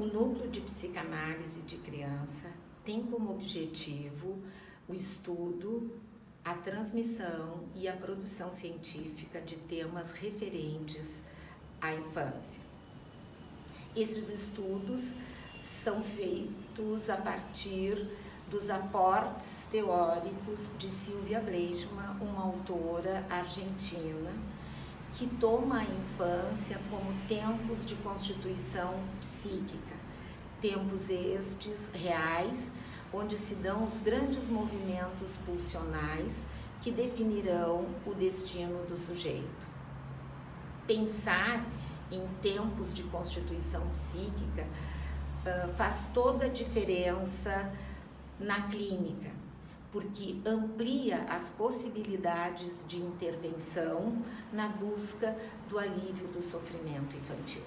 O núcleo de psicanálise de criança tem como objetivo o estudo, a transmissão e a produção científica de temas referentes à infância. Esses estudos são feitos a partir dos aportes teóricos de Silvia Bleichmann, uma autora argentina que toma a infância como tempos de constituição psíquica, tempos estes reais, onde se dão os grandes movimentos pulsionais que definirão o destino do sujeito. Pensar em tempos de constituição psíquica uh, faz toda a diferença na clínica porque amplia as possibilidades de intervenção na busca do alívio do sofrimento infantil.